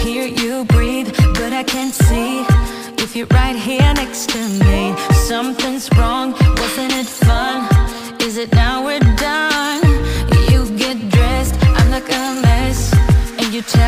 hear you breathe, but I can't see if you're right here next to me. Something's wrong, wasn't it fun? Is it now we're done? You get dressed, I'm like a mess, and you tell